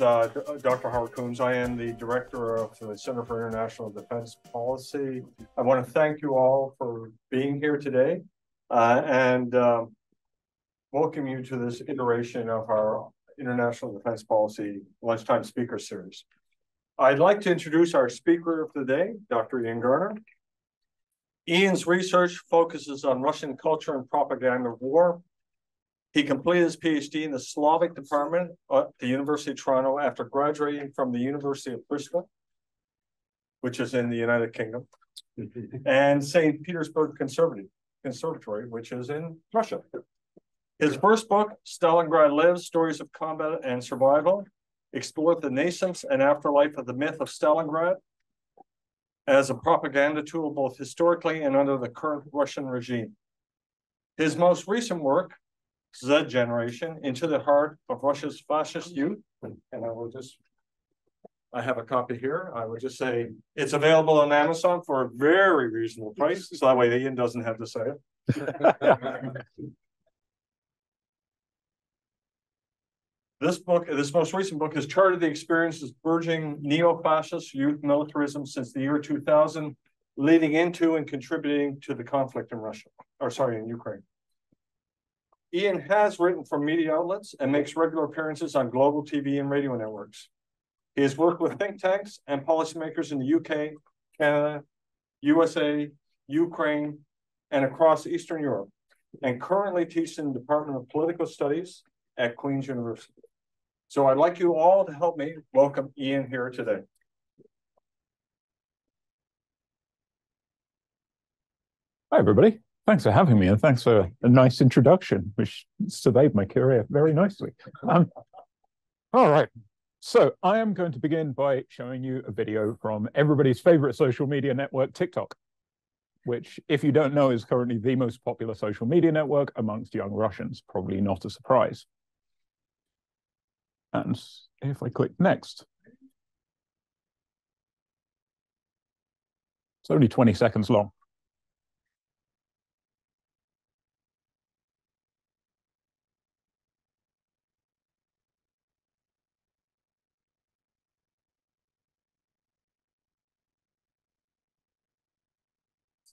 uh, Dr. Howard Coombs. I am the director of the Center for International Defense Policy. I want to thank you all for being here today uh, and uh, welcome you to this iteration of our International Defense Policy Lunchtime Speaker Series. I'd like to introduce our speaker of the day, Dr. Ian Garner. Ian's research focuses on Russian culture and propaganda of war. He completed his PhD in the Slavic department at the University of Toronto after graduating from the University of Bristol, which is in the United Kingdom, mm-hmm. and St. Petersburg Conservatory, which is in Russia. His first book, Stalingrad Lives, Stories of Combat and Survival, explored the nascence and afterlife of the myth of Stalingrad as a propaganda tool, both historically and under the current Russian regime. His most recent work, Z Generation, Into the Heart of Russia's Fascist Youth, and I will just, I have a copy here. I would just say it's available on Amazon for a very reasonable price, so that way Ian doesn't have to say it. This book, this most recent book, has charted the experiences burgeoning neo-fascist youth militarism since the year 2000, leading into and contributing to the conflict in Russia, or sorry, in Ukraine. Ian has written for media outlets and makes regular appearances on global TV and radio networks. He has worked with think tanks and policymakers in the UK, Canada, USA, Ukraine, and across Eastern Europe, and currently teaches in the Department of Political Studies at Queen's University. So I'd like you all to help me welcome Ian here today. Hi, everybody. Thanks for having me, and thanks for a nice introduction, which surveyed my career very nicely. Um, all right. So I am going to begin by showing you a video from everybody's favorite social media network, TikTok, which, if you don't know, is currently the most popular social media network amongst young Russians. Probably not a surprise. And if I click next, it's only 20 seconds long.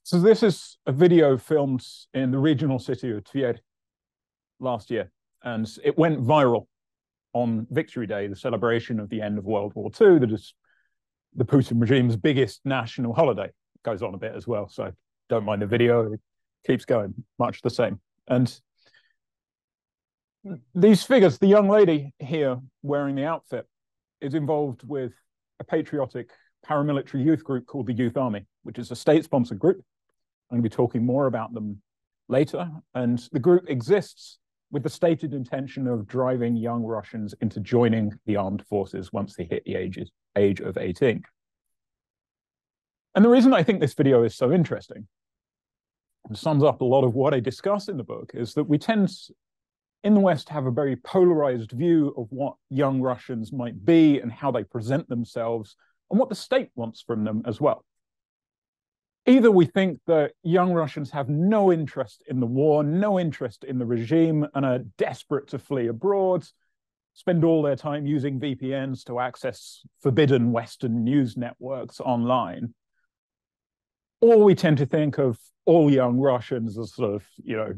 So this is a video filmed in the regional city of Tver last year, and it went viral on Victory Day, the celebration of the end of World War II, that is the Putin regime's biggest national holiday. It goes on a bit as well, so don't mind the video. It keeps going, much the same. And these figures, the young lady here wearing the outfit, is involved with a patriotic paramilitary youth group called the Youth Army, which is a state-sponsored group. I'm going to be talking more about them later. And the group exists with the stated intention of driving young Russians into joining the armed forces once they hit the ages, age of 18. And the reason I think this video is so interesting, and sums up a lot of what I discuss in the book, is that we tend in the West to have a very polarized view of what young Russians might be and how they present themselves and what the state wants from them as well. Either we think that young Russians have no interest in the war, no interest in the regime, and are desperate to flee abroad, spend all their time using VPNs to access forbidden Western news networks online. Or we tend to think of all young Russians as sort of, you know,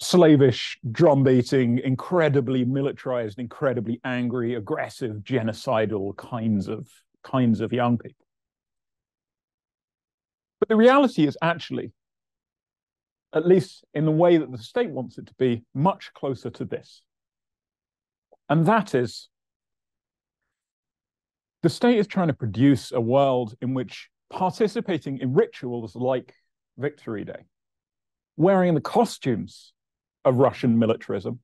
slavish, drum beating, incredibly militarized, incredibly angry, aggressive, genocidal kinds of kinds of young people. But the reality is actually, at least in the way that the state wants it to be, much closer to this. And that is the state is trying to produce a world in which participating in rituals like Victory Day, wearing the costumes of Russian militarism,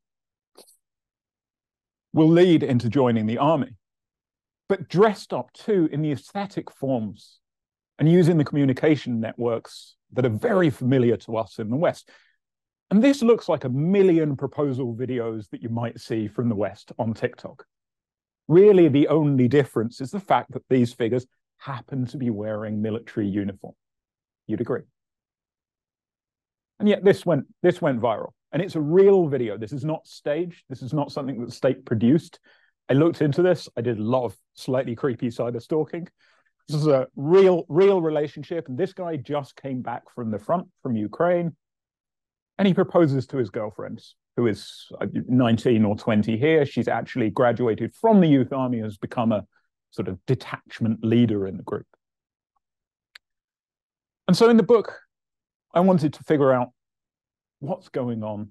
will lead into joining the army, but dressed up too in the aesthetic forms and using the communication networks that are very familiar to us in the West. And this looks like a million proposal videos that you might see from the West on TikTok. Really, the only difference is the fact that these figures happen to be wearing military uniform. You'd agree. And yet this went, this went viral. And it's a real video. This is not staged. This is not something that the state produced. I looked into this. I did a lot of slightly creepy cyber stalking. This is a real, real relationship. And this guy just came back from the front from Ukraine. And he proposes to his girlfriend, who is uh, 19 or 20 here. She's actually graduated from the youth army, has become a sort of detachment leader in the group. And so in the book, I wanted to figure out what's going on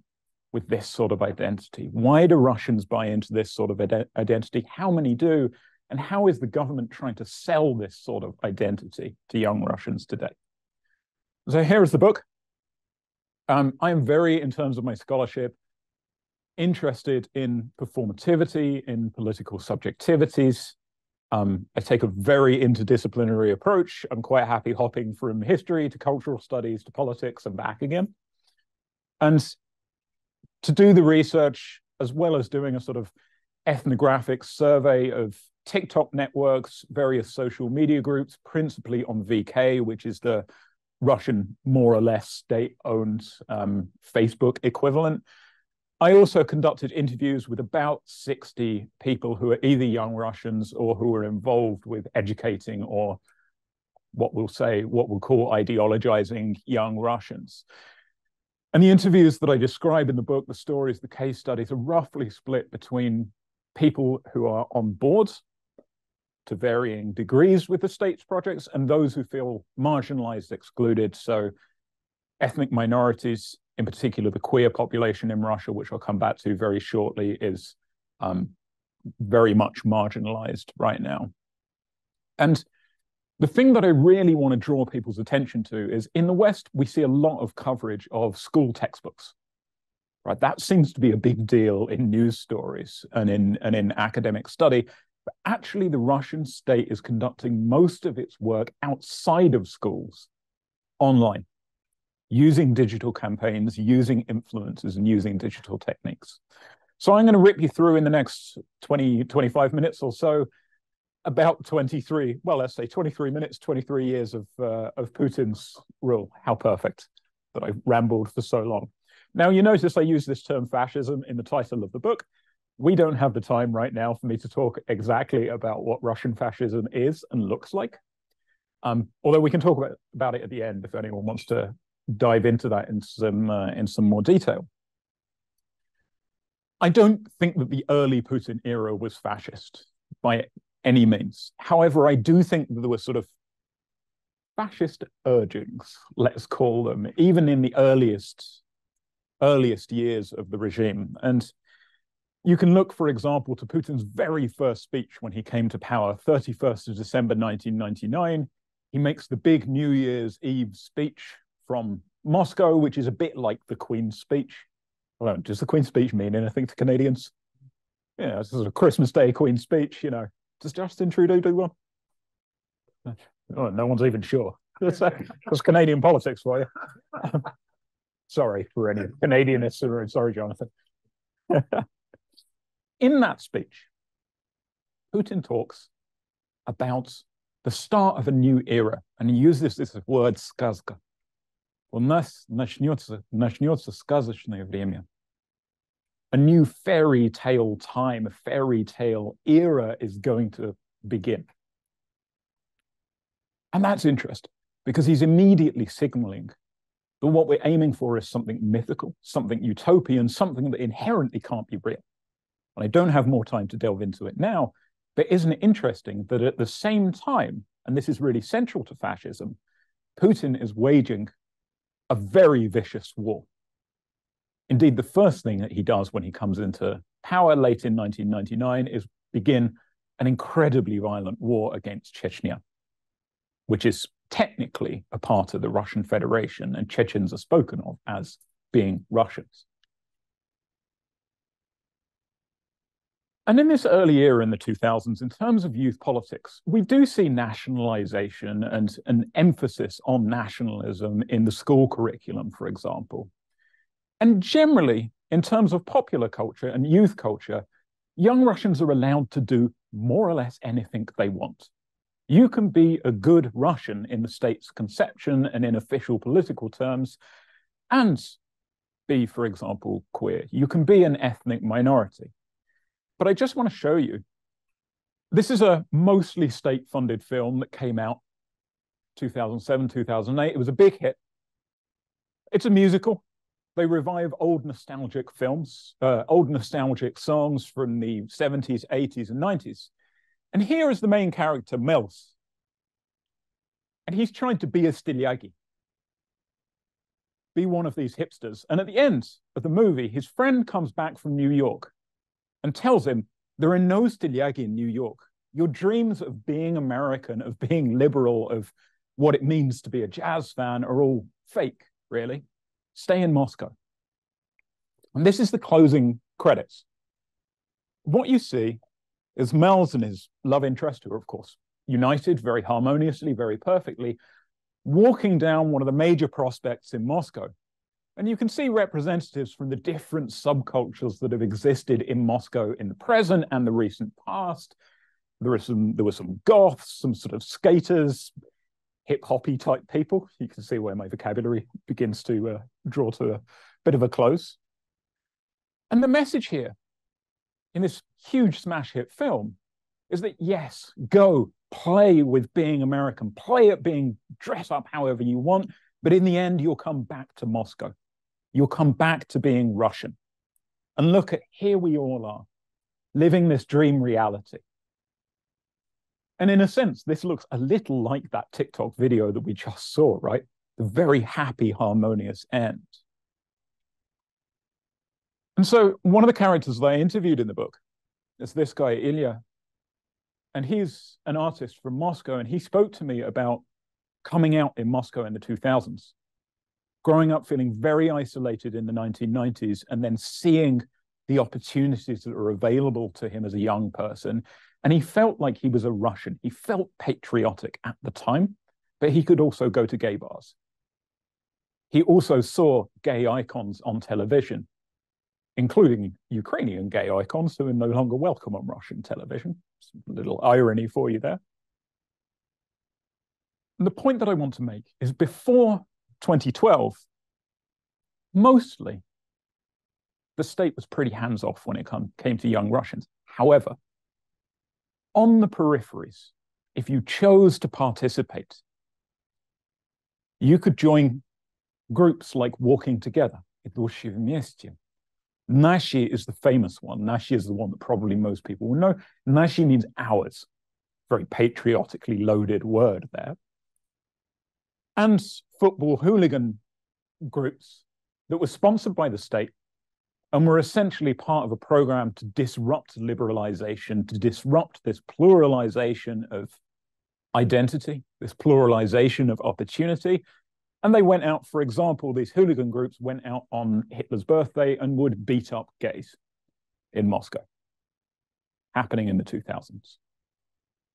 with this sort of identity. Why do Russians buy into this sort of identity? How many do? And how is the government trying to sell this sort of identity to young Russians today? So here is the book. Um, I am very, in terms of my scholarship, interested in performativity, in political subjectivities. Um, I take a very interdisciplinary approach. I'm quite happy hopping from history to cultural studies to politics and back again. And to do the research, as well as doing a sort of ethnographic survey of TikTok networks, various social media groups, principally on VK, which is the Russian, more or less state owned um, Facebook equivalent. I also conducted interviews with about 60 people who are either young Russians or who are involved with educating or what we'll say, what we'll call ideologizing young Russians. And the interviews that I describe in the book, the stories, the case studies, are roughly split between people who are on board to varying degrees with the state's projects and those who feel marginalized, excluded. So ethnic minorities, in particular the queer population in Russia, which I'll come back to very shortly, is um, very much marginalized right now. And the thing that I really want to draw people's attention to is in the West, we see a lot of coverage of school textbooks. Right, that seems to be a big deal in news stories and in and in academic study. But actually, the Russian state is conducting most of its work outside of schools, online, using digital campaigns, using influencers, and using digital techniques. So I'm going to rip you through in the next 20, 25 minutes or so about 23, well, let's say 23 minutes, 23 years of, uh, of Putin's rule. How perfect that I rambled for so long. Now, you notice I use this term fascism in the title of the book. We don't have the time right now for me to talk exactly about what Russian fascism is and looks like. Um, although we can talk about, about it at the end if anyone wants to dive into that in some, uh, in some more detail. I don't think that the early Putin era was fascist by any means. However, I do think there were sort of fascist urgings, let's call them, even in the earliest earliest years of the regime. And you can look, for example, to Putin's very first speech when he came to power, 31st of December 1999. He makes the big New Year's Eve speech from Moscow, which is a bit like the Queen's speech. Well, does the Queen's speech mean anything to Canadians? Yeah, it's sort of Christmas Day Queen's speech, you know. Does Justin Trudeau do one? Oh, no one's even sure. That's, that's Canadian politics for you. sorry for any Canadianists. Sorry, Jonathan. In that speech, Putin talks about the start of a new era, and he uses this word "сказка." У нас начнется, начнется сказочное время a new fairy tale time, a fairy tale era is going to begin. And that's interesting because he's immediately signaling that what we're aiming for is something mythical, something utopian, something that inherently can't be real. And I don't have more time to delve into it now, but isn't it interesting that at the same time, and this is really central to fascism, Putin is waging a very vicious war Indeed, the first thing that he does when he comes into power late in 1999 is begin an incredibly violent war against Chechnya, which is technically a part of the Russian Federation, and Chechens are spoken of as being Russians. And in this early era in the 2000s, in terms of youth politics, we do see nationalization and an emphasis on nationalism in the school curriculum, for example. And generally, in terms of popular culture and youth culture, young Russians are allowed to do more or less anything they want. You can be a good Russian in the state's conception and in official political terms, and be, for example, queer. You can be an ethnic minority. But I just want to show you this is a mostly state funded film that came out 2007, 2008. It was a big hit. It's a musical. They revive old nostalgic films, uh, old nostalgic songs from the 70s, 80s, and 90s. And here is the main character, Mels. And he's trying to be a Stiliagi, be one of these hipsters. And at the end of the movie, his friend comes back from New York and tells him there are no Styliagi in New York. Your dreams of being American, of being liberal, of what it means to be a jazz fan are all fake, really. Stay in Moscow. And this is the closing credits. What you see is Mels and his love interest, who are, of course, united very harmoniously, very perfectly, walking down one of the major prospects in Moscow. And you can see representatives from the different subcultures that have existed in Moscow in the present and the recent past. There, are some, there were some goths, some sort of skaters, hip hoppy type people. You can see where my vocabulary begins to uh, draw to a bit of a close. And the message here in this huge smash hit film is that yes, go play with being American, play at being dress up however you want, but in the end, you'll come back to Moscow you'll come back to being Russian. And look at here we all are, living this dream reality. And in a sense, this looks a little like that TikTok video that we just saw, right? The very happy, harmonious end. And so one of the characters that I interviewed in the book is this guy, Ilya. And he's an artist from Moscow. And he spoke to me about coming out in Moscow in the 2000s growing up feeling very isolated in the 1990s and then seeing the opportunities that are available to him as a young person. And he felt like he was a Russian. He felt patriotic at the time, but he could also go to gay bars. He also saw gay icons on television, including Ukrainian gay icons who are no longer welcome on Russian television. a little irony for you there. And the point that I want to make is before 2012, mostly the state was pretty hands off when it come, came to young Russians. However, on the peripheries, if you chose to participate, you could join groups like Walking Together, Идущие вместе. Nashi is the famous one. Nashi is the one that probably most people will know. Nashi means ours. Very patriotically loaded word there and football hooligan groups that were sponsored by the state and were essentially part of a program to disrupt liberalization, to disrupt this pluralization of identity, this pluralization of opportunity. And they went out, for example, these hooligan groups went out on Hitler's birthday and would beat up gays in Moscow, happening in the 2000s.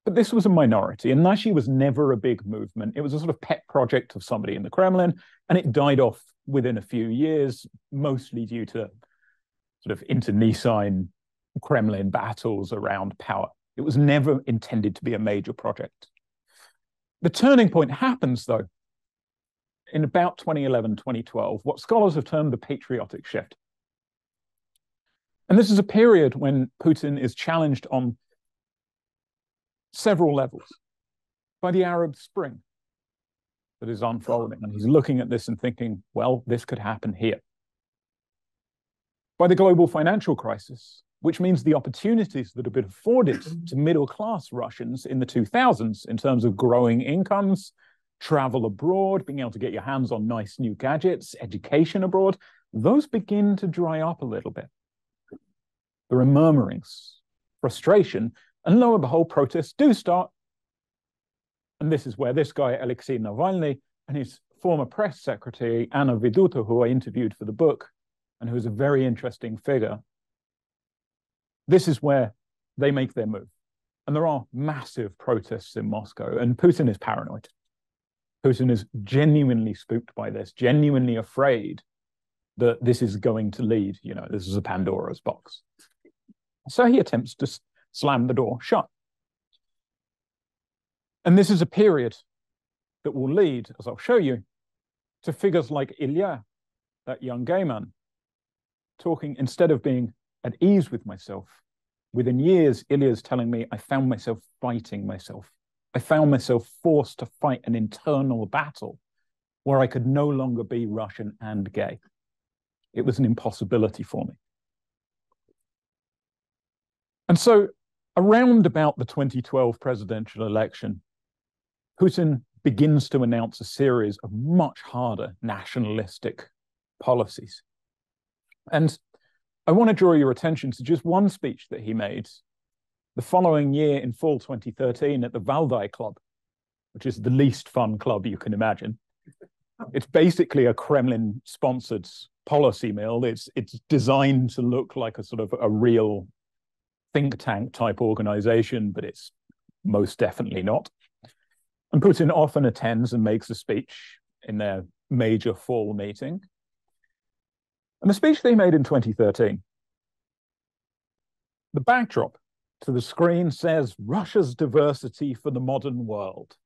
But this was a minority, and Nashi was never a big movement. It was a sort of pet project of somebody in the Kremlin, and it died off within a few years, mostly due to sort of internecine Kremlin battles around power. It was never intended to be a major project. The turning point happens, though, in about 2011, 2012, what scholars have termed the patriotic shift. And this is a period when Putin is challenged on several levels by the Arab Spring that is unfolding. And he's looking at this and thinking, well, this could happen here. By the global financial crisis, which means the opportunities that have been afforded to middle class Russians in the 2000s in terms of growing incomes, travel abroad, being able to get your hands on nice new gadgets, education abroad, those begin to dry up a little bit. There are murmurings, frustration and lo and behold, protests do start. And this is where this guy, Alexei Navalny, and his former press secretary, Anna Veduta, who I interviewed for the book, and who is a very interesting figure, this is where they make their move. And there are massive protests in Moscow, and Putin is paranoid. Putin is genuinely spooked by this, genuinely afraid that this is going to lead, you know, this is a Pandora's box. So he attempts to slam the door shut. And this is a period that will lead, as I'll show you, to figures like Ilya, that young gay man, talking, instead of being at ease with myself, within years, Ilya's telling me I found myself fighting myself. I found myself forced to fight an internal battle where I could no longer be Russian and gay. It was an impossibility for me. And so, around about the 2012 presidential election, Putin begins to announce a series of much harder nationalistic policies. And I want to draw your attention to just one speech that he made the following year in fall 2013 at the Valdai Club, which is the least fun club you can imagine. It's basically a Kremlin sponsored policy mill. It's it's designed to look like a sort of a real think tank type organization, but it's most definitely not. And Putin often attends and makes a speech in their major fall meeting. And the speech they made in 2013, the backdrop to the screen says Russia's diversity for the modern world.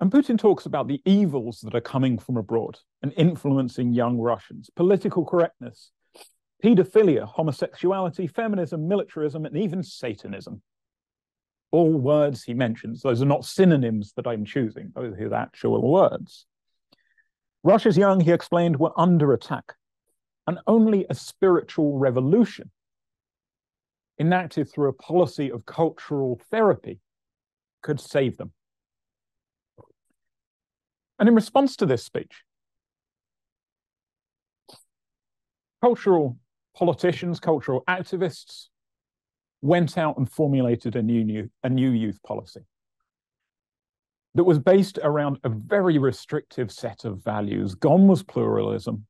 And Putin talks about the evils that are coming from abroad and influencing young Russians political correctness, pedophilia, homosexuality, feminism, militarism, and even Satanism. All words he mentions, those are not synonyms that I'm choosing, those are his actual words. Russia's young, he explained, were under attack, and only a spiritual revolution enacted through a policy of cultural therapy could save them. And in response to this speech, cultural politicians, cultural activists went out and formulated a new, new, a new youth policy that was based around a very restrictive set of values. Gone was pluralism,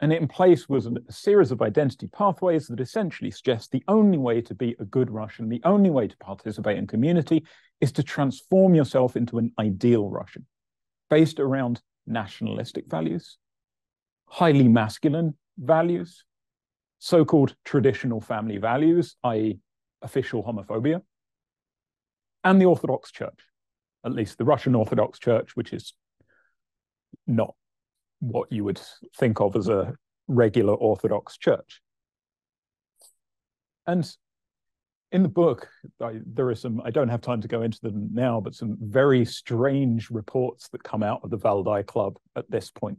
and in place was a series of identity pathways that essentially suggest the only way to be a good Russian, the only way to participate in community is to transform yourself into an ideal Russian based around nationalistic values, highly masculine values, so called traditional family values, i.e., official homophobia, and the Orthodox Church, at least the Russian Orthodox Church, which is not what you would think of as a regular Orthodox church. And in the book, I, there are some, I don't have time to go into them now, but some very strange reports that come out of the Valdai Club at this point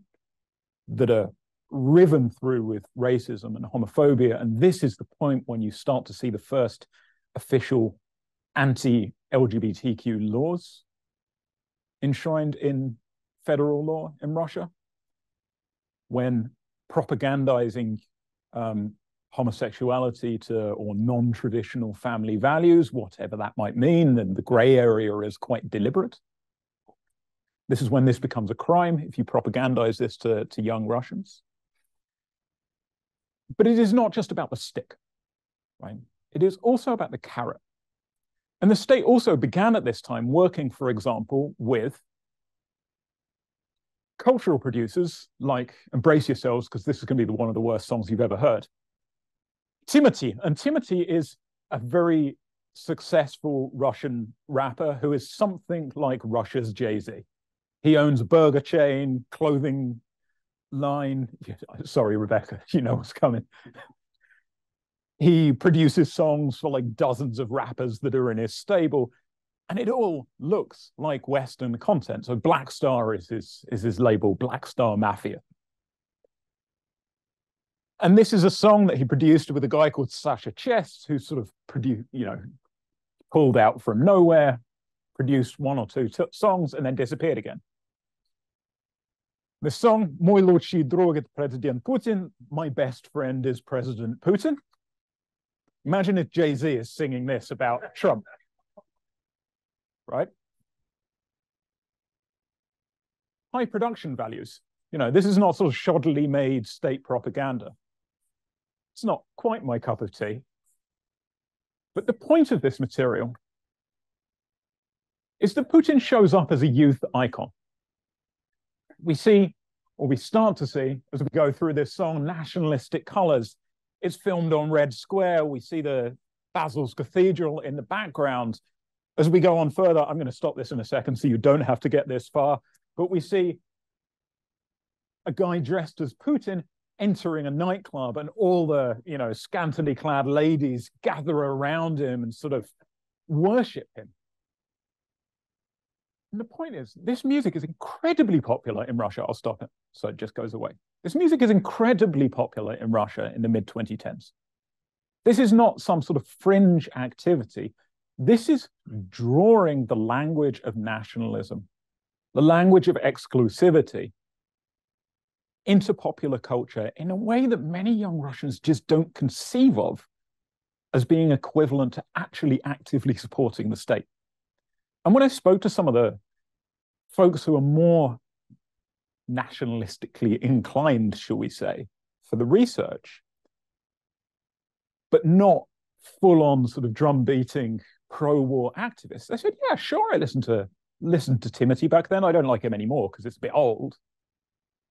that are riven through with racism and homophobia. And this is the point when you start to see the first official anti LGBTQ laws enshrined in federal law in Russia when propagandizing um, homosexuality to or non-traditional family values, whatever that might mean, then the gray area is quite deliberate. This is when this becomes a crime if you propagandize this to, to young Russians. But it is not just about the stick, right? It is also about the carrot. And the state also began at this time working, for example, with cultural producers like Embrace Yourselves, because this is going to be the, one of the worst songs you've ever heard. Timati, and Timati is a very successful Russian rapper who is something like Russia's Jay Z. He owns a burger chain, clothing line. Sorry, Rebecca, you know what's coming. he produces songs for like dozens of rappers that are in his stable and it all looks like Western content. So Black Star is his is his label, Black Star Mafia. And this is a song that he produced with a guy called Sasha Chest, who sort of produced, you know, pulled out from nowhere, produced one or two songs, and then disappeared again. The song "Мой лучший друг President Putin," my best friend is President Putin. Imagine if Jay Z is singing this about Trump right? High production values. You know, this is not sort of shoddily made state propaganda. It's not quite my cup of tea. But the point of this material is that Putin shows up as a youth icon. We see, or we start to see, as we go through this song, nationalistic colors. It's filmed on Red Square. We see the Basil's Cathedral in the background. As we go on further, I'm going to stop this in a second so you don't have to get this far, but we see a guy dressed as Putin entering a nightclub and all the, you know, scantily clad ladies gather around him and sort of worship him. And the point is, this music is incredibly popular in Russia. I'll stop it so it just goes away. This music is incredibly popular in Russia in the mid 2010s. This is not some sort of fringe activity. This is drawing the language of nationalism, the language of exclusivity into popular culture in a way that many young Russians just don't conceive of as being equivalent to actually actively supporting the state. And when I spoke to some of the folks who are more nationalistically inclined, shall we say, for the research, but not full on sort of drum beating pro-war activists, they said, yeah, sure, I listened to listened to Timati back then. I don't like him anymore because it's a bit old.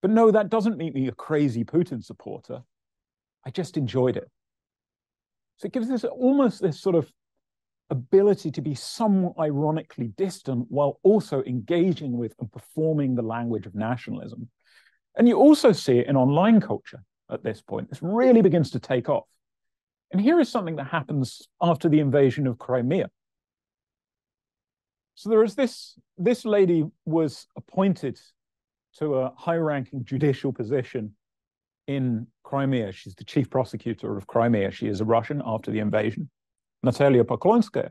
But no, that doesn't make me a crazy Putin supporter. I just enjoyed it. So it gives us almost this sort of ability to be somewhat ironically distant while also engaging with and performing the language of nationalism. And you also see it in online culture at this point. This really begins to take off. And here is something that happens after the invasion of Crimea. So there is this, this lady was appointed to a high-ranking judicial position in Crimea. She's the chief prosecutor of Crimea. She is a Russian after the invasion, Natalia Poklonskaya.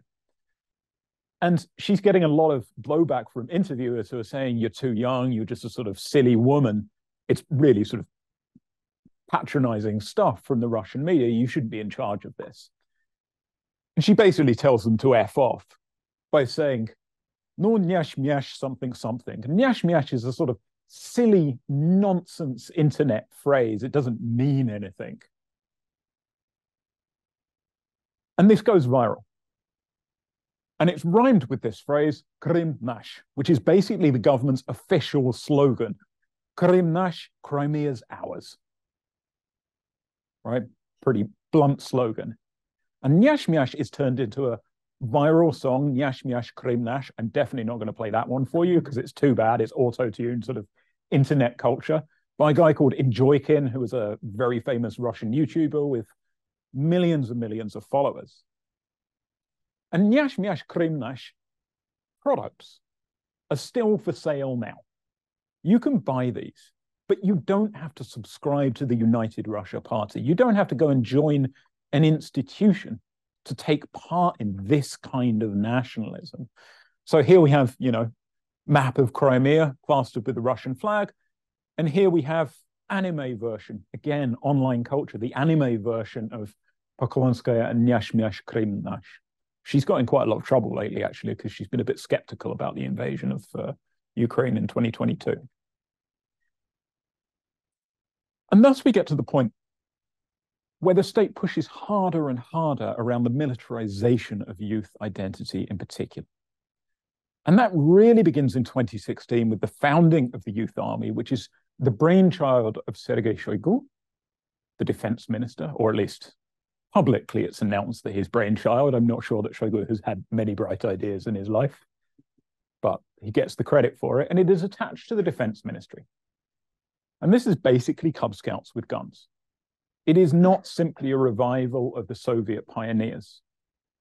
And she's getting a lot of blowback from interviewers who are saying, you're too young, you're just a sort of silly woman. It's really sort of patronizing stuff from the Russian media. You shouldn't be in charge of this. And she basically tells them to F off by saying, no nyash myash something something. And nyash myash is a sort of silly nonsense internet phrase. It doesn't mean anything. And this goes viral. And it's rhymed with this phrase, Krim Nash, which is basically the government's official slogan. Krim Nash, Crimea's ours. Right? Pretty blunt slogan. And Nyash Myash is turned into a viral song, Nyash Myash Krim Nash. I'm definitely not going to play that one for you because it's too bad. It's auto-tuned sort of internet culture by a guy called Enjoykin, who was a very famous Russian YouTuber with millions and millions of followers. And Nyash Myash Krim Nash products are still for sale now. You can buy these, but you don't have to subscribe to the United Russia Party. You don't have to go and join an institution to take part in this kind of nationalism. So here we have, you know, map of Crimea plastered with the Russian flag. And here we have anime version, again, online culture, the anime version of Poklonskaya and Nyashmyash Krimnash. She's got in quite a lot of trouble lately, actually, because she's been a bit skeptical about the invasion of uh, Ukraine in 2022. And thus we get to the point where the state pushes harder and harder around the militarization of youth identity in particular. And that really begins in 2016 with the founding of the Youth Army, which is the brainchild of Sergei Shoigu, the defense minister, or at least publicly it's announced that his brainchild. I'm not sure that Shoigu has had many bright ideas in his life, but he gets the credit for it, and it is attached to the defense ministry. And this is basically Cub Scouts with guns. It is not simply a revival of the Soviet pioneers.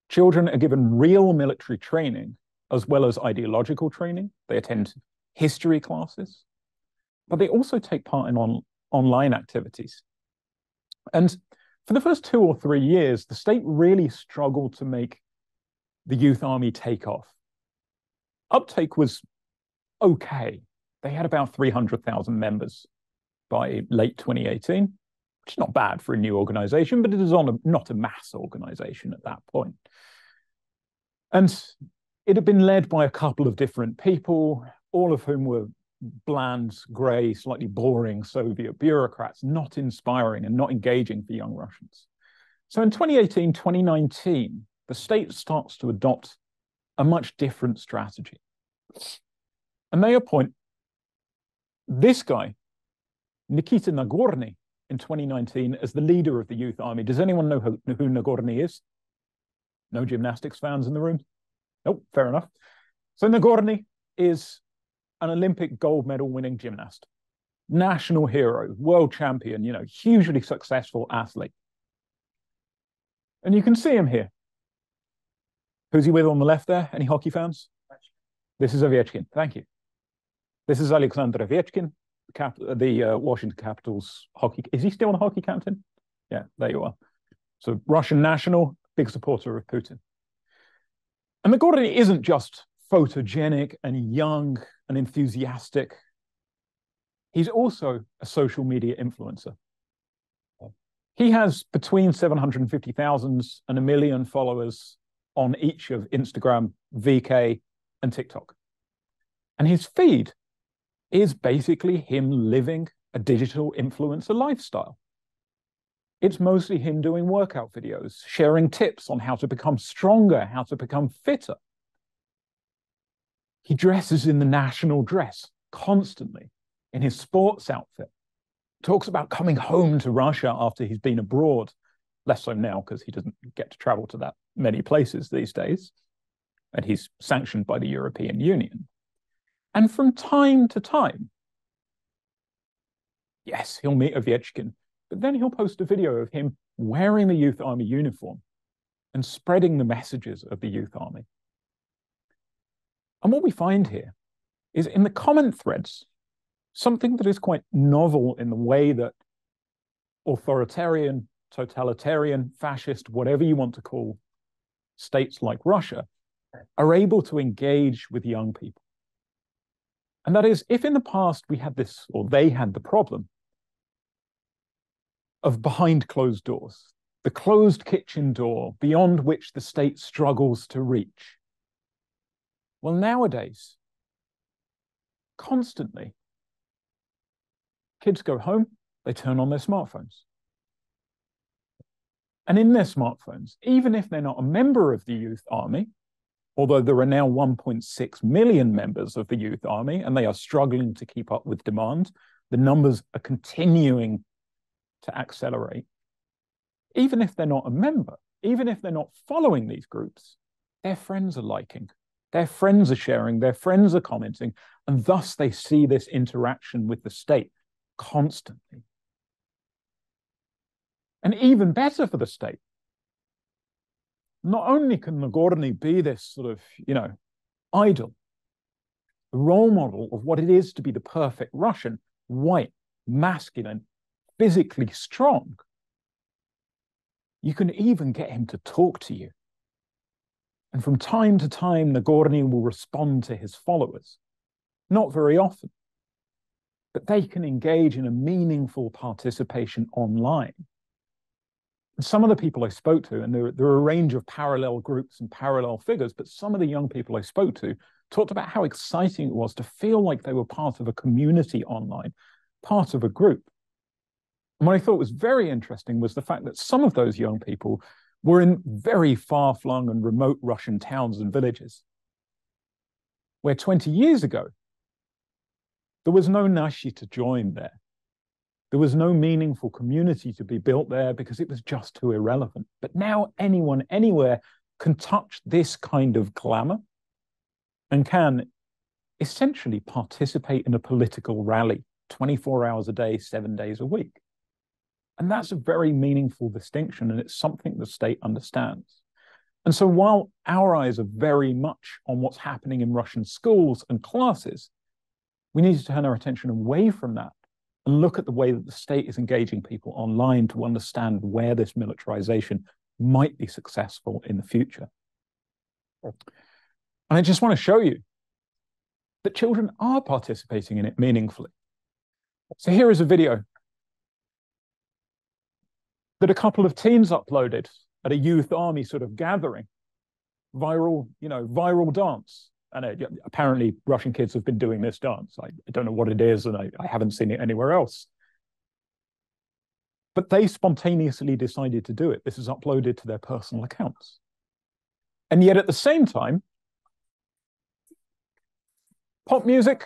Children are given real military training as well as ideological training. They attend history classes, but they also take part in on, online activities. And for the first two or three years, the state really struggled to make the youth army take off. Uptake was okay. They had about 300,000 members by late 2018, which is not bad for a new organization, but it is on a, not a mass organization at that point. And it had been led by a couple of different people, all of whom were bland, grey, slightly boring Soviet bureaucrats, not inspiring and not engaging for young Russians. So in 2018, 2019, the state starts to adopt a much different strategy. And they appoint this guy, Nikita Nagorny, in 2019 as the leader of the youth army. Does anyone know who, who Nagorny is? No gymnastics fans in the room? Nope, fair enough. So Nagorny is an Olympic gold medal winning gymnast. national hero, world champion, you know, hugely successful athlete. And you can see him here. Who's he with on the left there? Any hockey fans? This is Ovechkin. Thank you. This is Alexander Ovechkin, the, cap- the uh, Washington Capitals hockey. Is he still on the hockey captain? Yeah, there you are. So Russian national, big supporter of Putin. And Nagorny isn't just photogenic and young and enthusiastic. He's also a social media influencer. He has between 750,000 and a million followers on each of Instagram, VK, and TikTok. And his feed is basically him living a digital influencer lifestyle. It's mostly him doing workout videos, sharing tips on how to become stronger, how to become fitter. He dresses in the national dress constantly in his sports outfit. Talks about coming home to Russia after he's been abroad, less so now because he doesn't get to travel to that many places these days. And he's sanctioned by the European Union. And from time to time, yes, he'll meet Ovechkin, but then he'll post a video of him wearing the Youth Army uniform and spreading the messages of the Youth Army. And what we find here is in the comment threads, something that is quite novel in the way that authoritarian, totalitarian, fascist, whatever you want to call states like Russia, are able to engage with young people. And that is, if in the past we had this, or they had the problem of behind closed doors, the closed kitchen door beyond which the state struggles to reach. Well, nowadays, constantly, kids go home, they turn on their smartphones. And in their smartphones, even if they're not a member of the youth army, although there are now 1.6 million members of the youth army and they are struggling to keep up with demand, the numbers are continuing to accelerate. Even if they're not a member, even if they're not following these groups, their friends are liking, their friends are sharing, their friends are commenting, and thus they see this interaction with the state constantly. And even better for the state, not only can Nagorny be this sort of, you know, idol, role model of what it is to be the perfect Russian, white, masculine, physically strong, you can even get him to talk to you. And from time to time, the Nagorny will respond to his followers. Not very often, but they can engage in a meaningful participation online some of the people I spoke to, and there, there are a range of parallel groups and parallel figures, but some of the young people I spoke to talked about how exciting it was to feel like they were part of a community online, part of a group. And what I thought was very interesting was the fact that some of those young people were in very far flung and remote Russian towns and villages, where 20 years ago, there was no Nashi to join there. There was no meaningful community to be built there because it was just too irrelevant. But now anyone, anywhere can touch this kind of glamour and can essentially participate in a political rally 24 hours a day, seven days a week. And that's a very meaningful distinction, and it's something the state understands. And so while our eyes are very much on what's happening in Russian schools and classes, we need to turn our attention away from that and look at the way that the state is engaging people online to understand where this militarization might be successful in the future. And I just want to show you that children are participating in it meaningfully. So here is a video that a couple of teens uploaded at a youth army sort of gathering, viral, you know, viral dance. And uh, apparently, Russian kids have been doing this dance. I, I don't know what it is, and I, I haven't seen it anywhere else. But they spontaneously decided to do it. This is uploaded to their personal accounts. And yet, at the same time, pop music.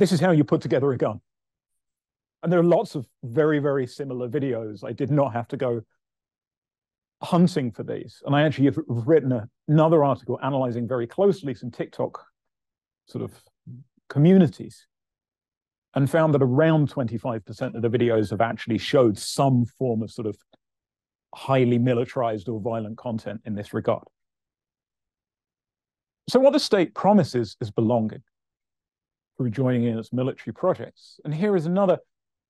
This is how you put together a gun. And there are lots of very, very similar videos. I did not have to go hunting for these. And I actually have written a, another article analyzing very closely some TikTok sort of communities and found that around 25% of the videos have actually showed some form of sort of highly militarized or violent content in this regard. So what the state promises is belonging through joining in its military projects. And here is another,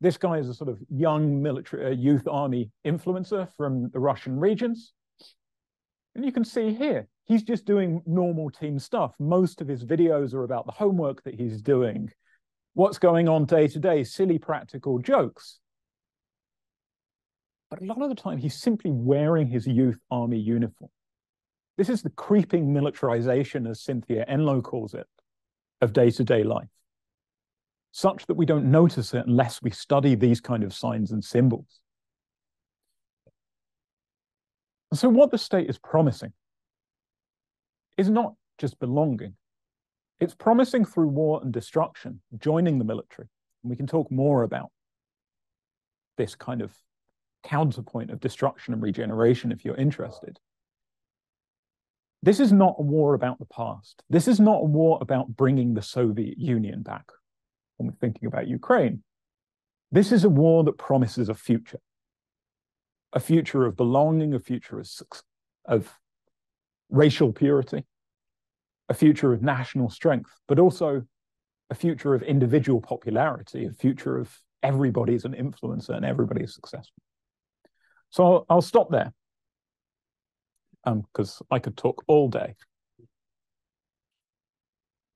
this guy is a sort of young military uh, youth army influencer from the Russian regions. And you can see here, he's just doing normal team stuff. Most of his videos are about the homework that he's doing, what's going on day to day, silly practical jokes. But a lot of the time, he's simply wearing his youth army uniform. This is the creeping militarization, as Cynthia Enloe calls it, of day to day life, such that we don't notice it unless we study these kind of signs and symbols. so, what the state is promising is not just belonging, it's promising through war and destruction, joining the military. And we can talk more about this kind of counterpoint of destruction and regeneration if you're interested. This is not a war about the past. This is not a war about bringing the Soviet Union back when we're thinking about Ukraine. This is a war that promises a future, a future of belonging, a future of, of racial purity, a future of national strength, but also a future of individual popularity, a future of everybody's an influencer and everybody's successful. So I'll, I'll stop there because um, I could talk all day.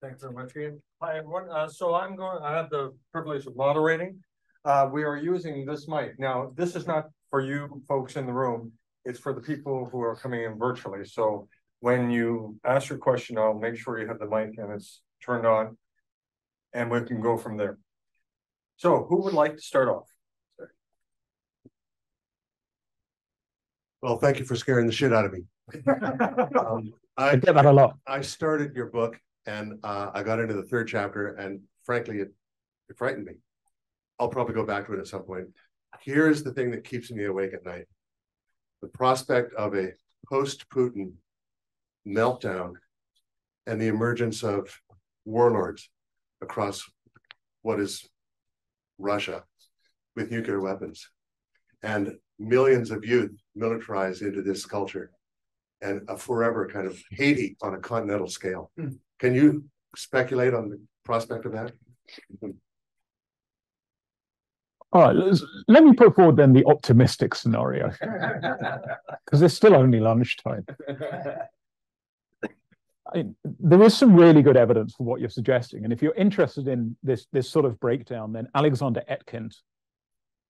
Thanks very much, Ian. Hi, everyone. Uh, so I'm going, I have the privilege of moderating. Uh, we are using this mic. Now, this is not for you folks in the room. It's for the people who are coming in virtually. So when you ask your question, I'll make sure you have the mic and it's turned on and we can go from there. So who would like to start off? Well, thank you for scaring the shit out of me. um, I, I, get that a lot. I started your book and uh, I got into the third chapter, and frankly, it, it frightened me. I'll probably go back to it at some point. Here's the thing that keeps me awake at night the prospect of a post Putin meltdown and the emergence of warlords across what is Russia with nuclear weapons and millions of youth militarized into this culture and a forever kind of Haiti on a continental scale. Mm. Can you speculate on the prospect of that? All right, let me put forward then the optimistic scenario because it's still only lunchtime. I, there is some really good evidence for what you're suggesting, and if you're interested in this this sort of breakdown, then Alexander Etkind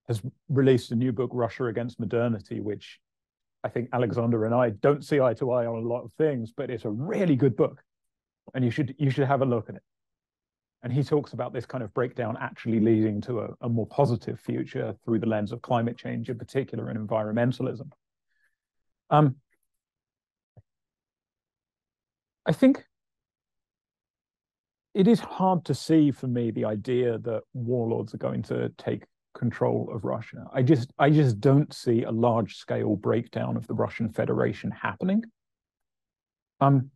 has released a new book, Russia Against Modernity, which I think Alexander and I don't see eye to eye on a lot of things, but it's a really good book, and you should you should have a look at it. And he talks about this kind of breakdown actually leading to a, a more positive future through the lens of climate change, in particular, and environmentalism. Um, I think it is hard to see for me the idea that warlords are going to take control of Russia. I just I just don't see a large scale breakdown of the Russian Federation happening. Um,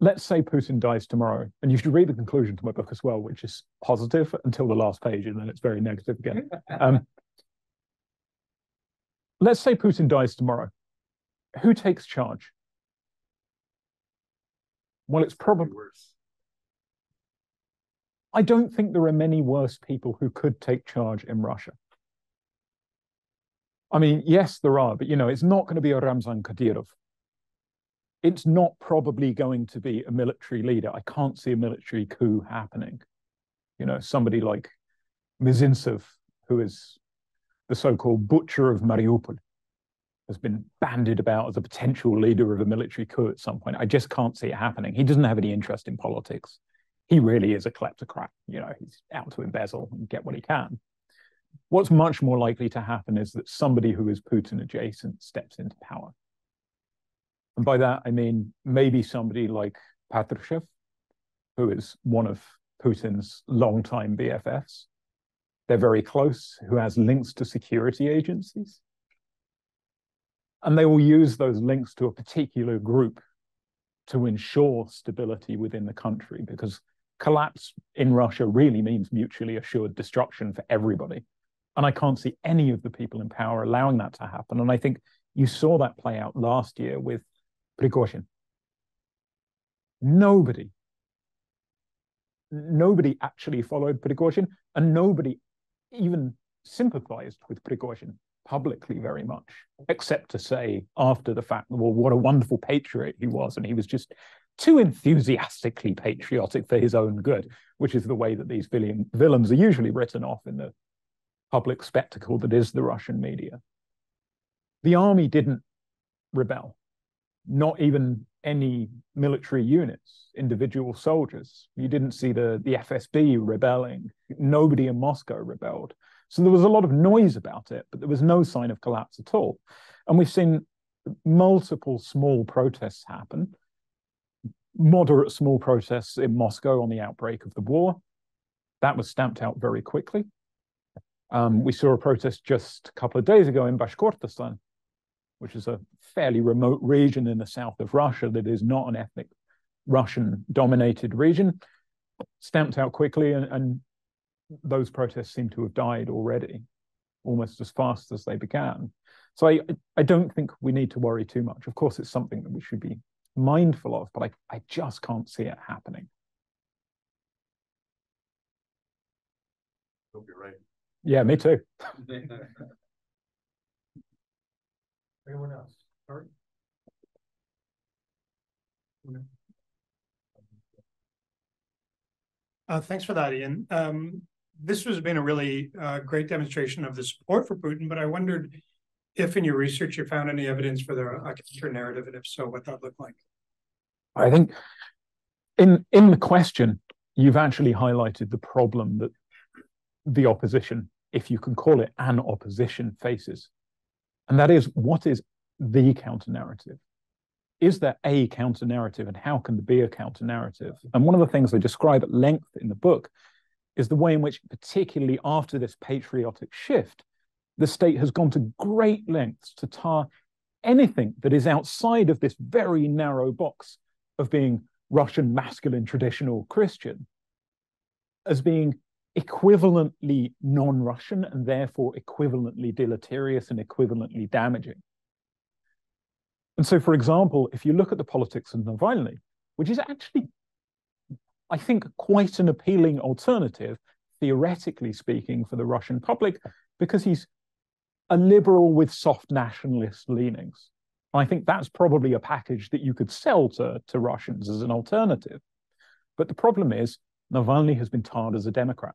let's say Putin dies tomorrow, and you should read the conclusion to my book as well, which is positive until the last page, and then it's very negative again. Um, let's say Putin dies tomorrow. Who takes charge? Well, it's probably worse. I don't think there are many worse people who could take charge in Russia. I mean, yes, there are, but you know, it's not going to be a Ramzan Kadyrov. It's not probably going to be a military leader. I can't see a military coup happening. You know, somebody like Mizintsev, who is the so-called butcher of Mariupol, has been bandied about as a potential leader of a military coup at some point. I just can't see it happening. He doesn't have any interest in politics he really is a kleptocrat. You know, he's out to embezzle and get what he can. What's much more likely to happen is that somebody who is Putin adjacent steps into power. And by that, I mean maybe somebody like Patrushev, who is one of Putin's longtime BFFs. They're very close, who has links to security agencies. And they will use those links to a particular group to ensure stability within the country because collapse in Russia really means mutually assured destruction for everybody. And I can't see any of the people in power allowing that to happen. And I think you saw that play out last year with Prigozhin. Nobody, nobody actually followed Prigozhin, and nobody even sympathized with Prigozhin publicly very much, except to say after the fact, well, what a wonderful patriot he was. And he was just too enthusiastically patriotic for his own good, which is the way that these villain, villains are usually written off in the public spectacle that is the Russian media. The army didn't rebel, not even any military units, individual soldiers. You didn't see the, the FSB rebelling. Nobody in Moscow rebelled. So there was a lot of noise about it, but there was no sign of collapse at all. And we've seen multiple small protests happen, moderate small protests in Moscow on the outbreak of the war. That was stamped out very quickly. Um, we saw a protest just a couple of days ago in Bashkortostan, which is a fairly remote region in the south of Russia that is not an ethnic Russian dominated region, stamped out quickly, and, and those protests seem to have died already, almost as fast as they began. So I, I don't think we need to worry too much. Of course, it's something that we should be mindful of, but I, I just can't see it happening. Hope you're right. Yeah, me too. Anyone else? Sorry. Uh, thanks for that, Ian. Um, this has been a really uh, great demonstration of the support for Putin, but I wondered if in your research you found any evidence for the counter narrative, and if so, what that looked like. I think in in the question, you've actually highlighted the problem that the opposition, if you can call it an opposition, faces. And that is what is the counter narrative? Is there a counter narrative and how can there be a counter narrative? And one of the things I describe at length in the book is the way in which, particularly after this patriotic shift, the state has gone to great lengths to tar anything that is outside of this very narrow box of being Russian masculine traditional Christian as being equivalently non Russian and therefore equivalently deleterious and equivalently damaging. And so, for example, if you look at the politics of Navalny, which is actually I think, quite an appealing alternative, theoretically speaking, for the Russian public, because he's a liberal with soft nationalist leanings. I think that's probably a package that you could sell to, to Russians as an alternative. But the problem is, Navalny has been tarred as a Democrat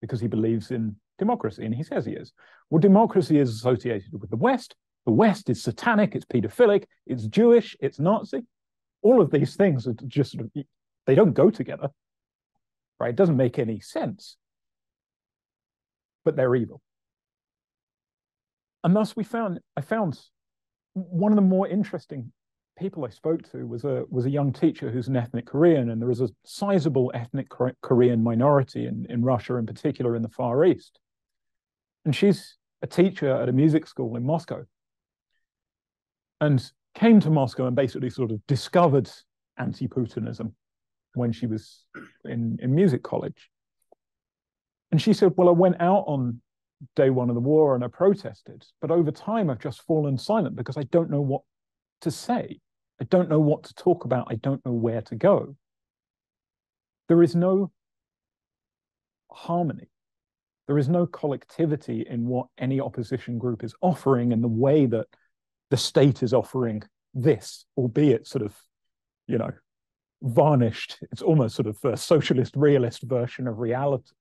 because he believes in democracy, and he says he is. Well, democracy is associated with the West. The West is satanic, it's pedophilic, it's Jewish, it's Nazi. All of these things are just, they don't go together, right? It doesn't make any sense. But they're evil. And thus we found, I found one of the more interesting people I spoke to was a was a young teacher who's an ethnic Korean, and there is a sizable ethnic Korean minority in, in Russia, in particular in the Far East. And she's a teacher at a music school in Moscow, and came to Moscow and basically sort of discovered anti-Putinism when she was in, in music college. And she said, Well, I went out on day one of the war and I protested, but over time I've just fallen silent because I don't know what to say. I don't know what to talk about. I don't know where to go. There is no harmony. There is no collectivity in what any opposition group is offering in the way that the state is offering this, albeit sort of, you know, varnished. It's almost sort of a socialist realist version of reality.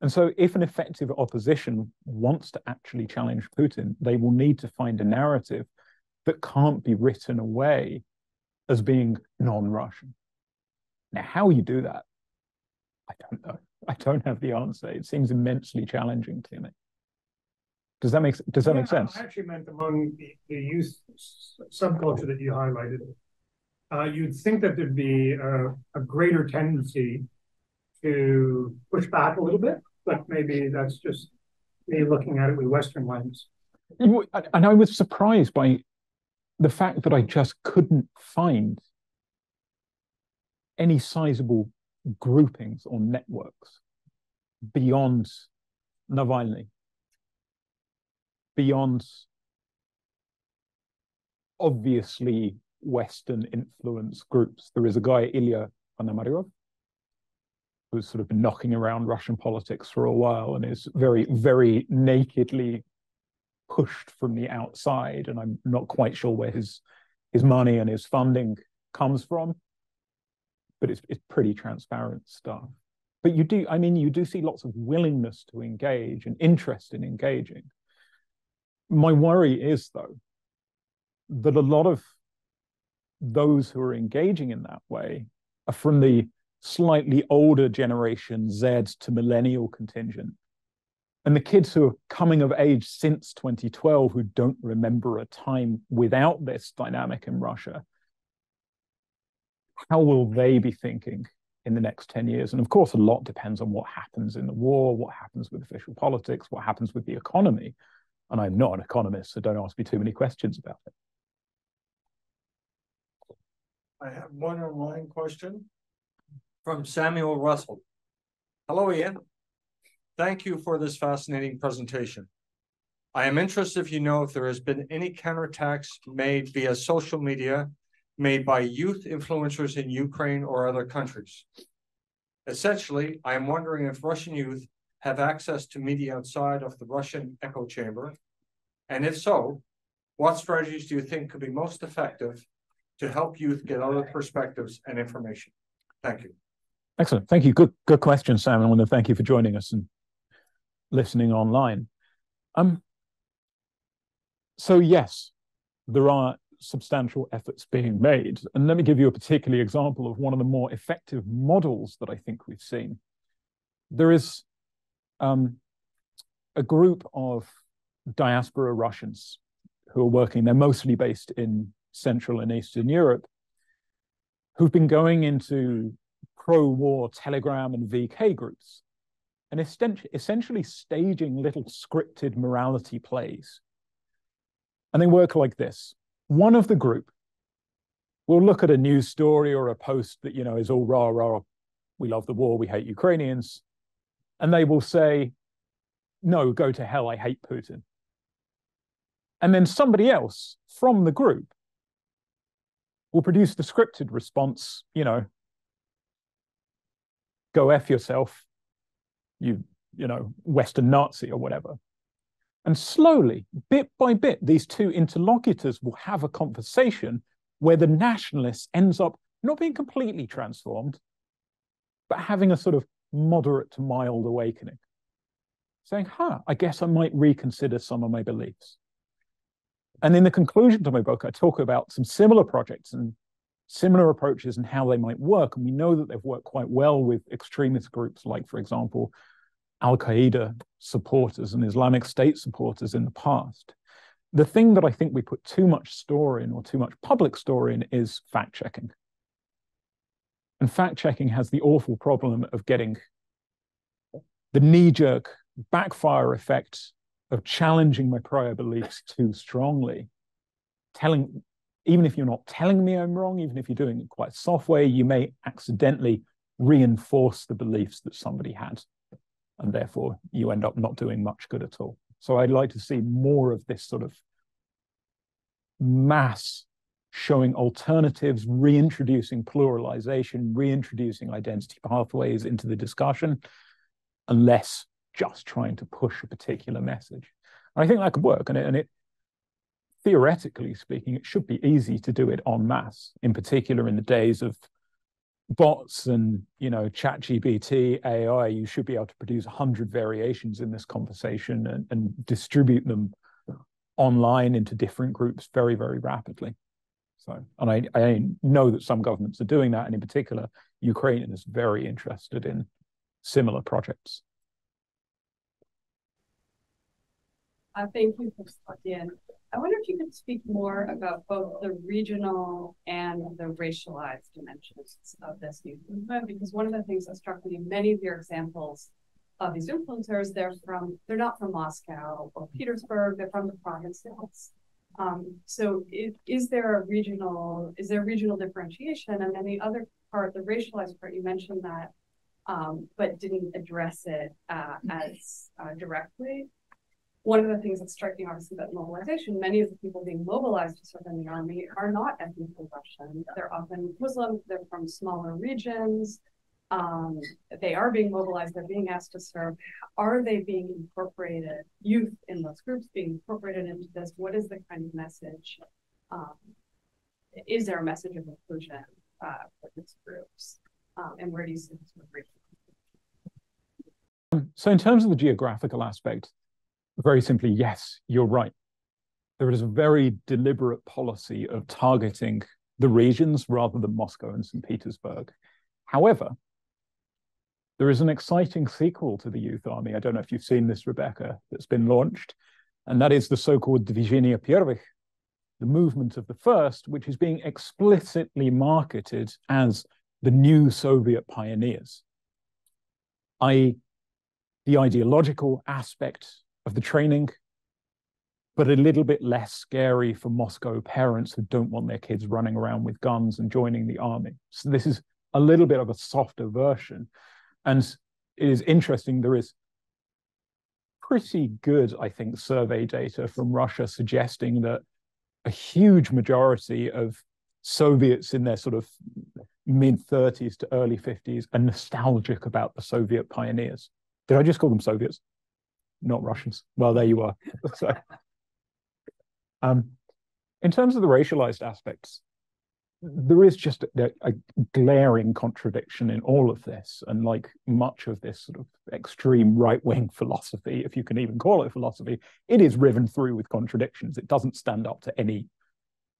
And so, if an effective opposition wants to actually challenge Putin, they will need to find a narrative that can't be written away as being non Russian. Now, how you do that, I don't know. I don't have the answer. It seems immensely challenging to me. Does that make Does that yeah, make sense? I actually meant among the, the youth subculture that you highlighted uh, you'd think that there'd be a, a, greater tendency to push back a little bit, but maybe that's just me looking at it with Western lens. And I was surprised by the fact that I just couldn't find any sizable groupings or networks beyond Navalny, beyond obviously Western influence groups. There is a guy, Ilya Ponomaryov, who's sort of been knocking around Russian politics for a while and is very, very nakedly pushed from the outside. And I'm not quite sure where his his money and his funding comes from, but it's it's pretty transparent stuff. But you do, I mean, you do see lots of willingness to engage and interest in engaging. My worry is though that a lot of those who are engaging in that way are from the slightly older generation, Z to millennial contingent. And the kids who are coming of age since 2012 who don't remember a time without this dynamic in Russia, how will they be thinking in the next 10 years? And of course, a lot depends on what happens in the war, what happens with official politics, what happens with the economy. And I'm not an economist, so don't ask me too many questions about it. I have one online question. From Samuel Russell. Hello, Ian. Thank you for this fascinating presentation. I am interested if you know if there has been any counterattacks made via social media made by youth influencers in Ukraine or other countries. Essentially, I am wondering if Russian youth have access to media outside of the Russian echo chamber, and if so, what strategies do you think could be most effective to help youth get other perspectives and information? Thank you. Excellent. Thank you. Good, good question, Sam. I want to thank you for joining us and listening online. Um, so yes, there are substantial efforts being made. And let me give you a particular example of one of the more effective models that I think we've seen. There is um, a group of diaspora Russians who are working, they're mostly based in Central and Eastern Europe, who've been going into pro-war Telegram and VK groups, and essentially staging little scripted morality plays. And they work like this. One of the group will look at a news story or a post that, you know, is all rah, rah, we love the war, we hate Ukrainians. And they will say, no, go to hell, I hate Putin. And then somebody else from the group will produce the scripted response, you know, go F yourself, you, you know, Western Nazi or whatever. And slowly, bit by bit, these two interlocutors will have a conversation where the nationalist ends up not being completely transformed, but having a sort of moderate to mild awakening. Saying, huh, I guess I might reconsider some of my beliefs. And in the conclusion to my book, I talk about some similar projects and similar approaches and how they might work. And we know that they've worked quite well with extremist groups like, for example, Al Qaeda supporters and Islamic State supporters in the past. The thing that I think we put too much store in or too much public store in is fact checking. And fact checking has the awful problem of getting the knee jerk backfire effect of challenging my prior beliefs too strongly, telling, even if you're not telling me I'm wrong, even if you're doing it quite soft way, you may accidentally reinforce the beliefs that somebody had. And therefore, you end up not doing much good at all. So I'd like to see more of this sort of mass showing alternatives, reintroducing pluralization, reintroducing identity pathways into the discussion, and less just trying to push a particular message. And I think that could work. And it, and it, theoretically speaking, it should be easy to do it en masse, in particular in the days of bots and you know chat gpt ai you should be able to produce 100 variations in this conversation and, and distribute them online into different groups very very rapidly. So and I, I know that some governments are doing that and in particular ukraine is very interested in similar projects. Uh, thank you. I wonder if you could speak more about both the regional and the racialized dimensions of this youth movement, because one of the things that struck me, many of your examples of these influencers, they're from, they're not from Moscow or Petersburg, they're from the provinces. Um, so is, is there a regional, is there regional differentiation? And then the other part, the racialized part, you mentioned that, um, but didn't address it uh, as uh, directly. One of the things that's striking, obviously, about mobilization, many of the people being mobilized to serve in the army are not ethnically Russian. They're often Muslim, they're from smaller regions. Um, they are being mobilized, they're being asked to serve. Are they being incorporated, youth in those groups being incorporated into this? What is the kind of message? Um, is there a message of inclusion uh, for these groups? Um, and where do you see this moving? So in terms of the geographical aspect, very simply, yes, you're right. There is a very deliberate policy of targeting the regions rather than Moscow and St. Petersburg. However, there is an exciting sequel to the Youth Army. I don't know if you've seen this, Rebecca, that's been launched, and that is the so called Dvizhenie Pervykh, the movement of the first, which is being explicitly marketed as the new Soviet pioneers, i.e., the ideological aspect of the training, but a little bit less scary for Moscow parents who don't want their kids running around with guns and joining the army. So this is a little bit of a softer version. And it is interesting, there is pretty good, I think, survey data from Russia suggesting that a huge majority of Soviets in their sort of mid 30s to early 50s are nostalgic about the Soviet pioneers. Did I just call them Soviets? Not Russians. Well, there you are. so, um, in terms of the racialized aspects, there is just a, a, glaring contradiction in all of this. And like much of this sort of extreme right wing philosophy, if you can even call it philosophy, it is riven through with contradictions. It doesn't stand up to any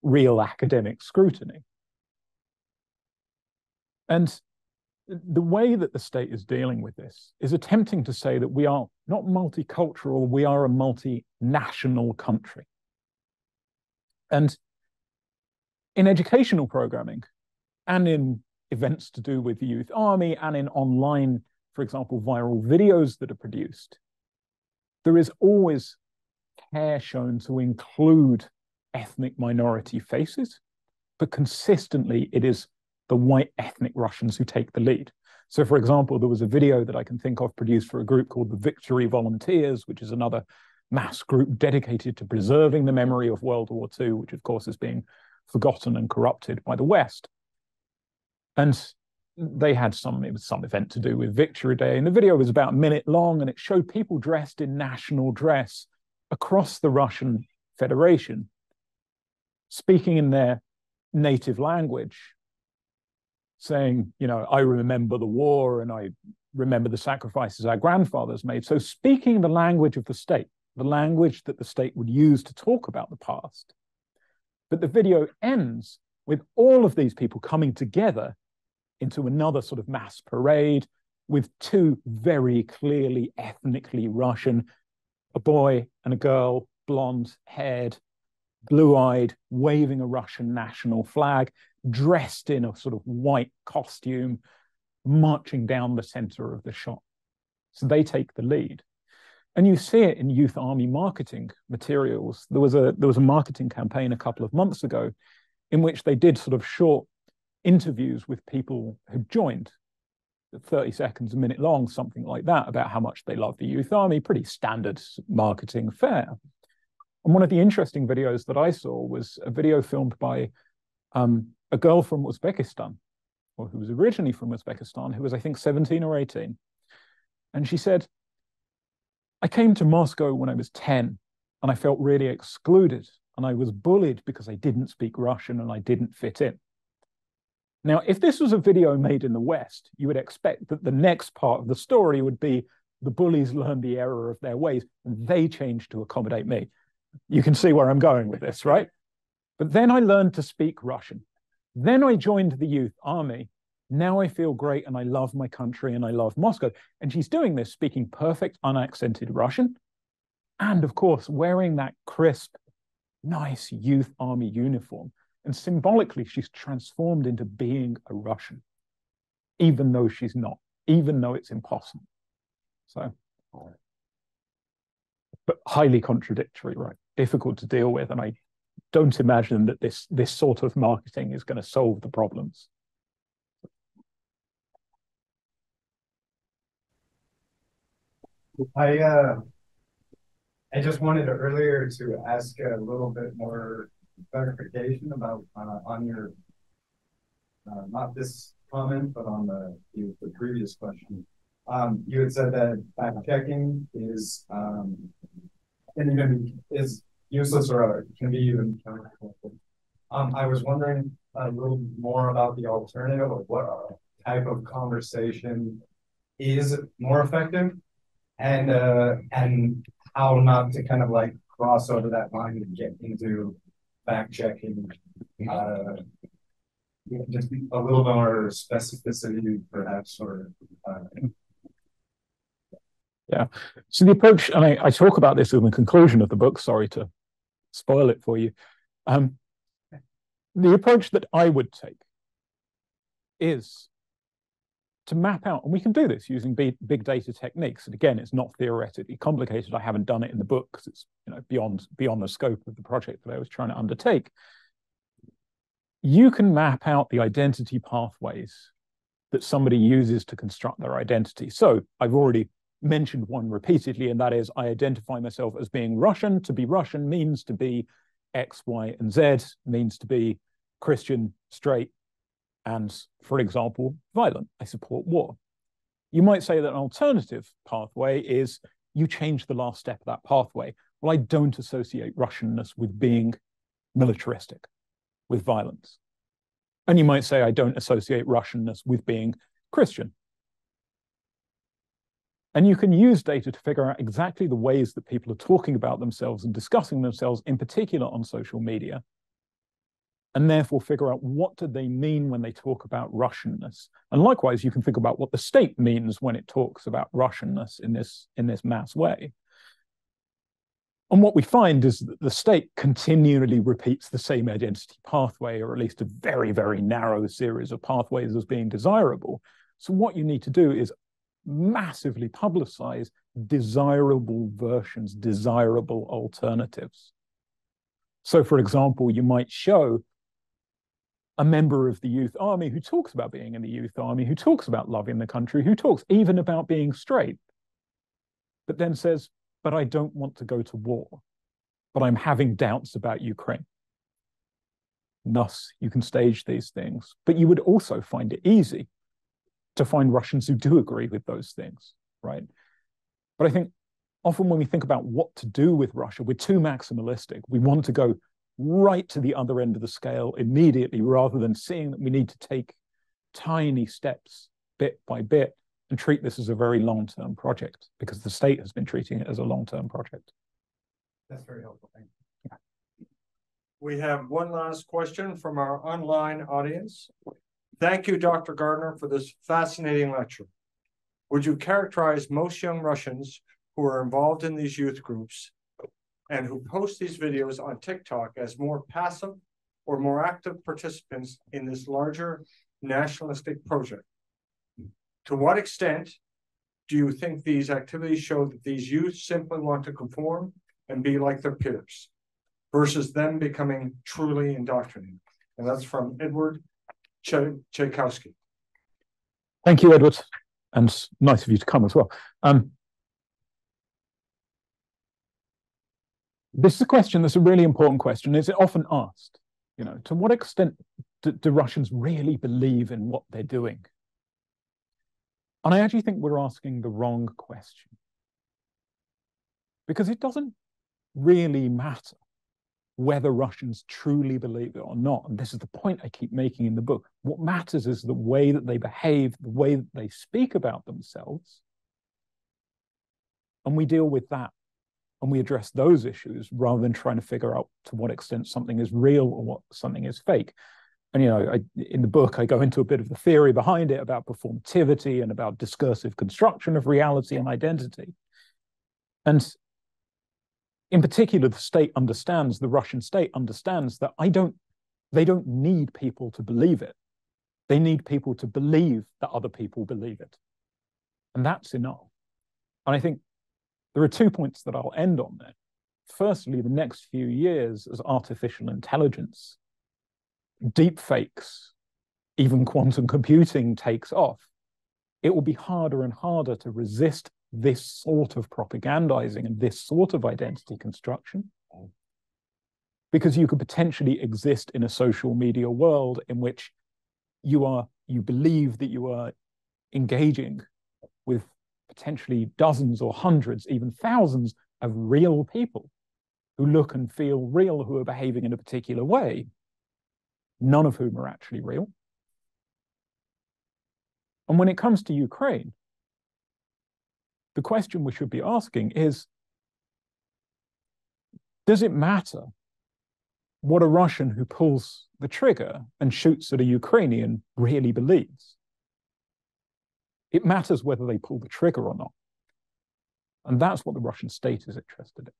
real academic scrutiny. And the way that the state is dealing with this is attempting to say that we are not multicultural, we are a multinational country. And in educational programming and in events to do with the youth army and in online, for example, viral videos that are produced, there is always care shown to include ethnic minority faces, but consistently it is the white ethnic Russians who take the lead. So, for example, there was a video that I can think of produced for a group called the Victory Volunteers, which is another mass group dedicated to preserving the memory of World War II, which of course is being forgotten and corrupted by the West. And they had some, it was some event to do with Victory Day. And the video was about a minute long and it showed people dressed in national dress across the Russian Federation, speaking in their native language, saying, you know, I remember the war and I remember the sacrifices our grandfathers made. So speaking the language of the state, the language that the state would use to talk about the past. But the video ends with all of these people coming together into another sort of mass parade with two very clearly ethnically Russian, a boy and a girl, blonde haired, blue eyed, waving a Russian national flag, dressed in a sort of white costume, marching down the center of the shot. So they take the lead. And you see it in youth army marketing materials. There was a there was a marketing campaign a couple of months ago in which they did sort of short interviews with people who joined 30 seconds, a minute long, something like that, about how much they love the youth army, pretty standard marketing fare. And one of the interesting videos that I saw was a video filmed by um, a girl from Uzbekistan, or who was originally from Uzbekistan, who was, I think, 17 or 18. And she said, I came to Moscow when I was 10 and I felt really excluded and I was bullied because I didn't speak Russian and I didn't fit in. Now, if this was a video made in the West, you would expect that the next part of the story would be the bullies learned the error of their ways and they changed to accommodate me. You can see where I'm going with this, right? But then I learned to speak Russian. Then I joined the youth army now I feel great and I love my country and I love Moscow. And she's doing this speaking perfect, unaccented Russian. And of course, wearing that crisp, nice youth army uniform. And symbolically, she's transformed into being a Russian, even though she's not, even though it's impossible. So, but highly contradictory, right? Difficult to deal with. And I don't imagine that this this sort of marketing is going to solve the problems. I uh, I just wanted earlier to ask a little bit more clarification about uh, on your uh, not this comment, but on the the, previous question. Um, you had said that fact checking is um, even is useless or it can be even counterproductive. Um, I was wondering a little more about the alternative of what type of conversation is more effective and uh and how not to kind of like cross over that line and get into fact checking uh just a little more specificity perhaps or uh, yeah so the approach and I, I talk about this in the conclusion of the book sorry to spoil it for you um the approach that i would take is to map out, and we can do this using big, data techniques. And again, it's not theoretically complicated. I haven't done it in the book because it's you know beyond beyond the scope of the project that I was trying to undertake. You can map out the identity pathways that somebody uses to construct their identity. So I've already mentioned one repeatedly, and that is I identify myself as being Russian. To be Russian means to be X, Y, and Z, means to be Christian, straight, and, for example, violent. I support war. You might say that an alternative pathway is you change the last step of that pathway. Well, I don't associate Russianness with being militaristic, with violence. And you might say, I don't associate Russianness with being Christian. And you can use data to figure out exactly the ways that people are talking about themselves and discussing themselves, in particular on social media, and therefore figure out what do they mean when they talk about Russianness. And likewise, you can think about what the state means when it talks about Russianness in this, in this mass way. And what we find is that the state continually repeats the same identity pathway, or at least a very, very narrow series of pathways as being desirable. So what you need to do is massively publicize desirable versions, desirable alternatives. So, for example, you might show a member of the youth army who talks about being in the youth army, who talks about loving the country, who talks even about being straight, but then says, But I don't want to go to war, but I'm having doubts about Ukraine. Thus, you can stage these things, but you would also find it easy to find Russians who do agree with those things, right? But I think often when we think about what to do with Russia, we're too maximalistic. We want to go right to the other end of the scale immediately rather than seeing that we need to take tiny steps bit by bit and treat this as a very long-term project because the state has been treating it as a long-term project. That's very helpful. Thank you. We have one last question from our online audience. Thank you, Dr. Garner, for this fascinating lecture. Would you characterize most young Russians who are involved in these youth groups and who post these videos on TikTok as more passive or more active participants in this larger nationalistic project. To what extent do you think these activities show that these youth simply want to conform and be like their peers versus them becoming truly indoctrinated? And that's from Edward Tchaikovsky. Thank you, Edward. And nice of you to come as well. Um, this is a question that's a really important question. It's often asked? You know, to what extent do, do Russians really believe in what they're doing? And I actually think we're asking the wrong question. Because it doesn't really matter whether Russians truly believe it or not. And this is the point I keep making in the book. What matters is the way that they behave, the way that they speak about themselves. And we deal with that and we address those issues rather than trying to figure out to what extent something is real or what something is fake. And you know, I, in the book, I go into a bit of the theory behind it about performativity and about discursive construction of reality and identity. And in particular, the state understands, the Russian state understands that I don't, they don't need people to believe it. They need people to believe that other people believe it. And that's enough. And I think there are two points that I'll end on there. firstly, the next few years as artificial intelligence, deep fakes, even quantum computing takes off, it will be harder and harder to resist this sort of propagandizing and this sort of identity construction. Mm. Because you could potentially exist in a social media world in which you are you believe that you are engaging with potentially dozens or hundreds, even thousands of real people who look and feel real, who are behaving in a particular way, none of whom are actually real. And when it comes to Ukraine, the question we should be asking is Does it matter what a Russian who pulls the trigger and shoots at a Ukrainian really believes? It matters whether they pull the trigger or not. And that's what the Russian state is interested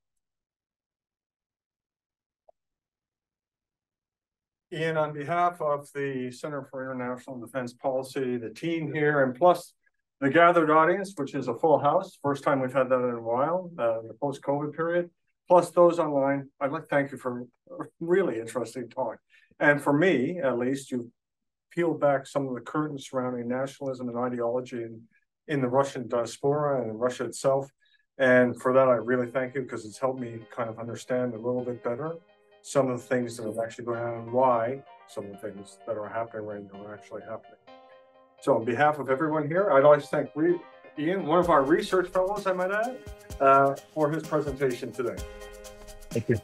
in. Ian, on behalf of the Center for International Defense Policy, the team here, and plus the gathered audience, which is a full house, first time we've had that in a while, uh, the post-COVID period, plus those online, I'd like to thank you for a really interesting talk. And for me, at least, you peeled back some of the curtains surrounding nationalism and ideology in, in the Russian diaspora and in Russia itself. And for that, I really thank you because it's helped me kind of understand a little bit better some of the things that are actually going on and why some of the things that are happening right now are actually happening. So on behalf of everyone here, I'd like to thank Ian, one of our research fellows, I might add, uh, for his presentation today. Thank you.